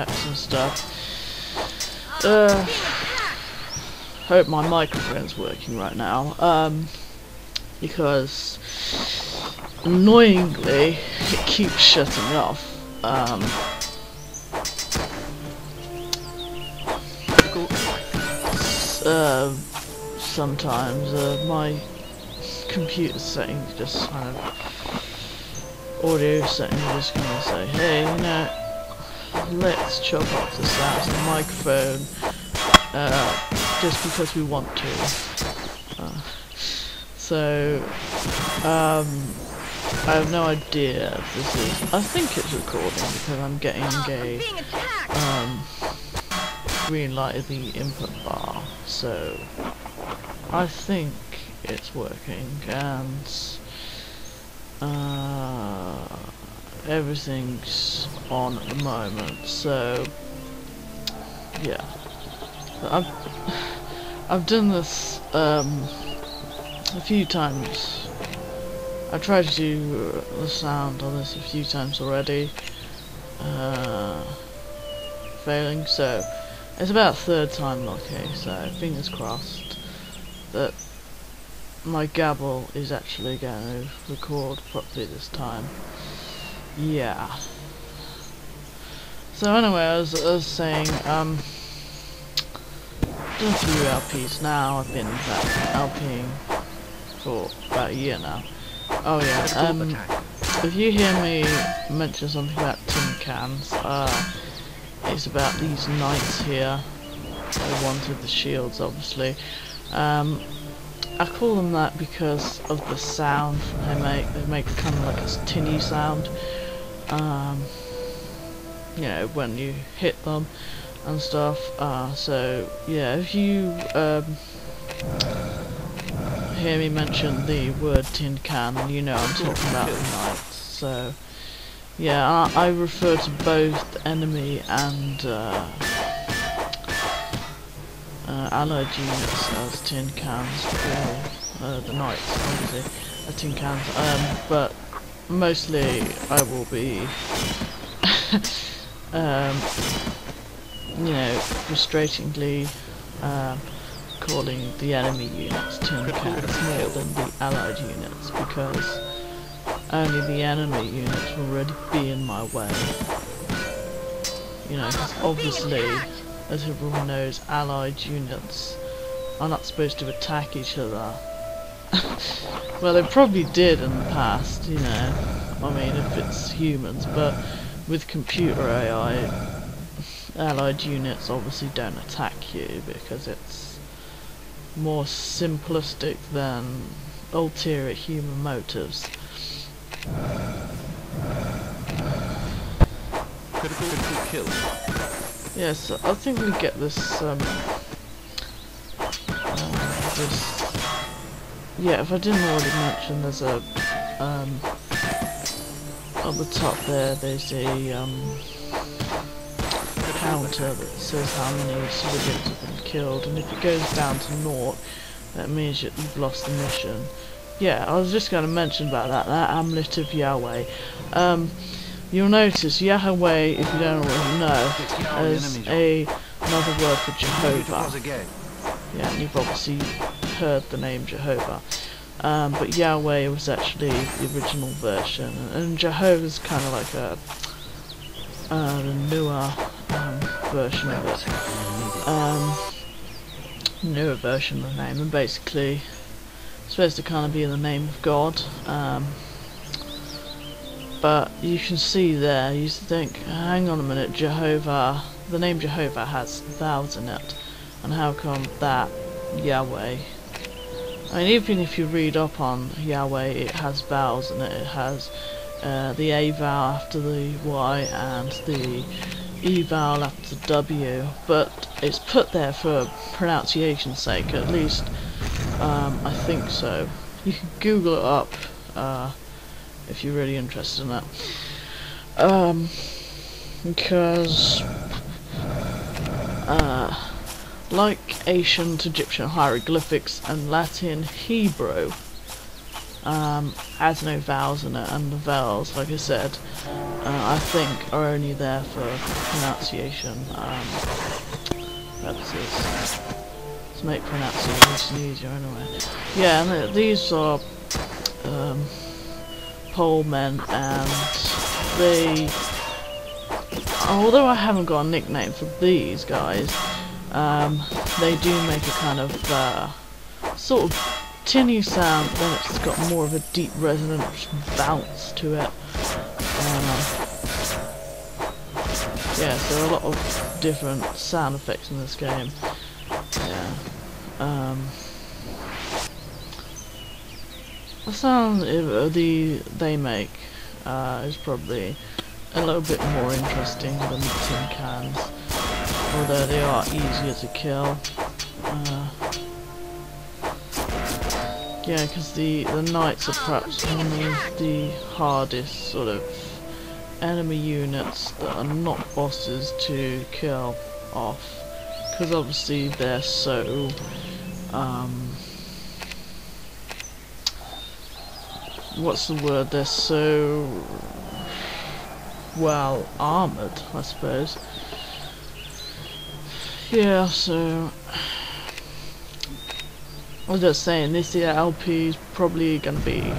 effects and stuff. Uh, hope my microphone's working right now. Um, because annoyingly it keeps shutting off. Um, uh, sometimes uh, my computer settings just kind of audio settings just gonna say, hey, you know, let's chop off the sounds of the microphone uh, just because we want to. Uh, so, um, I have no idea if this is. I think it's recording because I'm getting a um, green light at the input bar. So, I think it's working and uh, everything's on at the moment. So, yeah, I've I've done this um, a few times. I tried to do the sound on this a few times already, uh, failing. So it's about third time lucky. So fingers crossed that my gabble is actually going to record properly this time. Yeah. So anyway, as I was saying, um, done a few LPs now. I've been LPing for about a year now. Oh yeah, um, if you hear me mention something about tin cans, uh, it's about these knights here. The ones with the shields, obviously. Um, I call them that because of the sound they make. They make kind of like a tinny sound. Um, you know, when you hit them and stuff. Uh, so, yeah, if you um, hear me mention the word tin can, you know I'm talking about the knights. So, yeah, I, I refer to both enemy and uh, uh, allied units as tin cans for uh, the knights, obviously, as tin cans. Um, but mostly I will be, um, you know, frustratingly. Uh, calling the enemy units tin cans more than the allied units because only the enemy units will really be in my way. You know, because obviously, as everyone knows, allied units are not supposed to attack each other. Well, they probably did in the past, you know, I mean, if it's humans, but with computer AI, allied units obviously don't attack you because it's more simplistic than ulterior human motives. Critical, kill. Yes, I think we get this, um, uh, this, yeah, if I didn't already mention, there's a, um, at the top there, there's a, um, counter that says how many civilians have been killed, and if it goes down to naught, that means that you've lost the mission. Yeah, I was just going to mention about that, that amulet of Yahweh. Um, you'll notice Yahweh, if you don't already know, is a another word for Jehovah. Yeah, and you've obviously heard the name Jehovah. Um, but Yahweh was actually the original version, and Jehovah is kind of like a uh, newer um, version of it. Um, newer version of the name, and basically it's supposed to kind of be in the name of God. Um, but you can see there, you think, hang on a minute, Jehovah, the name Jehovah has vowels in it, and how come that Yahweh? I mean, even if you read up on Yahweh, it has vowels in it. It has uh, the A vowel after the Y and the E vowel after the W, but it's put there for pronunciation's sake, at least um, I think so. You can Google it up uh, if you're really interested in that. Um, because, uh, like ancient Egyptian hieroglyphics and Latin Hebrew, um, has no vowels in it, and the vowels, like I said, uh, I think are only there for pronunciation um, purposes. To make pronunciation easier anyway. Yeah, and th these are um, pole men and they although I haven't got a nickname for these guys, um, they do make a kind of uh, sort of tinny sound, then it's got more of a deep resonant bounce to it. Um, yeah, so a lot of different sound effects in this game. Yeah. Um, the sound the they make uh, is probably a little bit more interesting than the tin cans, although they are easier to kill. Uh, yeah, because the, the knights are perhaps one of the hardest sort of enemy units that are not bosses to kill off. Because obviously they're so... Um, what's the word? They're so... well, armoured, I suppose. Yeah, so... I was just saying, this year LP is probably going to be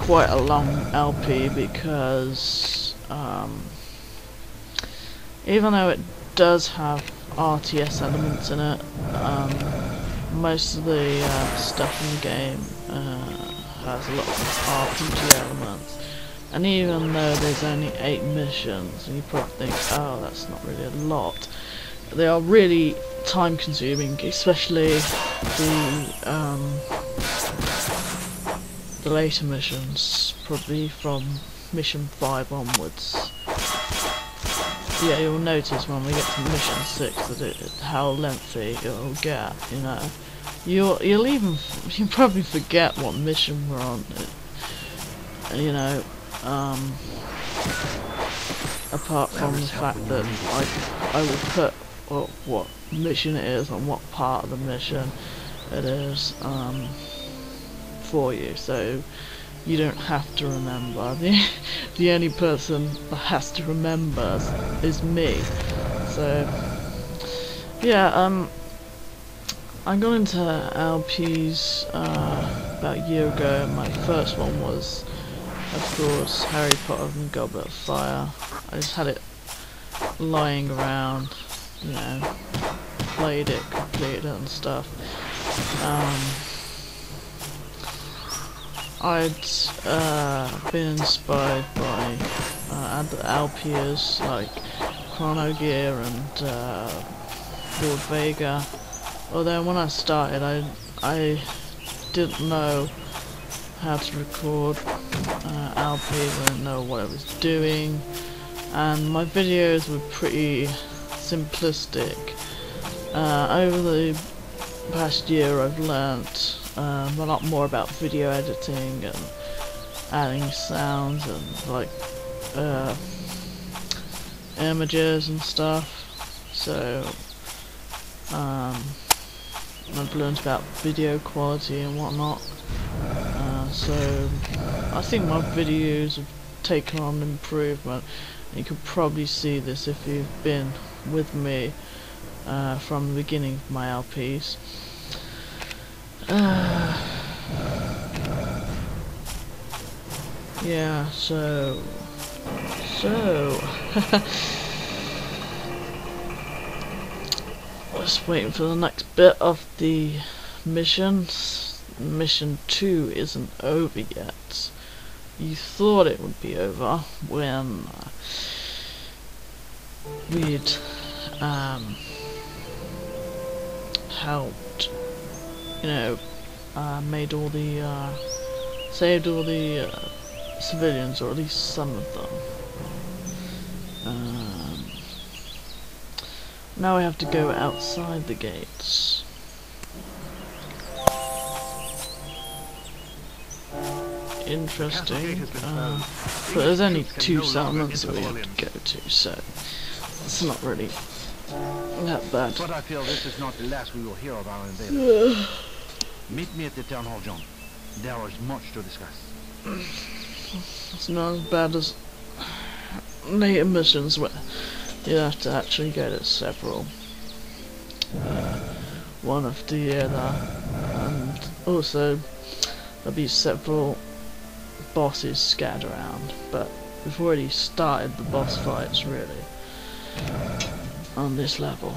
quite a long LP because um, even though it does have RTS elements in it, um, most of the uh, stuff in the game uh, has a lot of RPG elements. And even though there's only 8 missions, you probably think, oh, that's not really a lot, they are really time consuming, especially the um, the later missions, probably from mission 5 onwards. Yeah, you'll notice when we get to mission 6 that it, how lengthy it'll get, you know. You'll, you'll even, you probably forget what mission we're on, it, you know, um, apart from the fact that I, I will put what, mission it is and what part of the mission it is um, for you. So you don't have to remember. The the only person that has to remember is me. So yeah, um, I got into LPs uh, about a year ago. My first one was, of course, Harry Potter and Goblet of Fire. I just had it lying around, you know, played it, completed it and stuff. Um, I'd uh, been inspired by uh, LPers like Chrono Gear and uh, Lord Vega. Although when I started, I I didn't know how to record uh, I didn't know what I was doing, and my videos were pretty simplistic. Uh, over the past year I've learnt um, a lot more about video editing and adding sounds and like uh, images and stuff. So um, I've learned about video quality and whatnot. Uh, so I think my videos have taken on improvement. You could probably see this if you've been with me uh, from the beginning of my LPs. Uh, yeah, so... So... Just waiting for the next bit of the missions. Mission 2 isn't over yet. You thought it would be over when we'd um, helped, you know, uh, made all the, uh, saved all the uh, civilians, or at least some of them. Um, now we have to go outside the gates. Interesting. Uh, but there's only two settlements that we have to go to, so it's not really that bad. But I feel this is not the last we will hear of our invaders. Meet me at the town hall, John. There is much to discuss. It's not as bad as later missions where you have to actually get it. several. Uh, one of the other. and also there'll be several bosses scattered around, but we've already started the boss fights really on this level.